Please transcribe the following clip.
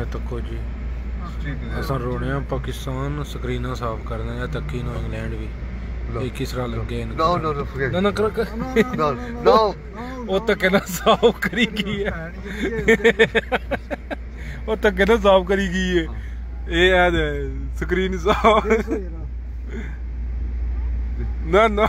ਇਹ ਤੱਕੋ ਜੀ। ਅਸਾਂ ਰੋਣੇ ਆ ਪਾਕਿਸਤਾਨ ਸਕਰੀਨਾਂ ਸਾਫ਼ ਕਰਦੇ ਆ ਤੱਕੀ ਨੂੰ ਇੰਗਲੈਂਡ ਵੀ। ਇਹ ਕਿਸ ਤਰ੍ਹਾਂ ਲੱਗੇ ਇਹਨੂੰ। No, no, ਨਾ ਨਾ ਕਰ ਕਰ। No, ਉਹ ਤਾਂ ਕਹਿੰਦਾ ਸਾਫ਼ ਕਰੀ ਗਈ ਹੈ। ਉਹ ਤਾਂ ਕਹਿੰਦਾ ਸਾਫ਼ ਕਰੀ ਗਈ ਹੈ। ਇਹ ਆ ਸਕਰੀਨ ਸਾਫ਼। ਨਾ ਨਾ।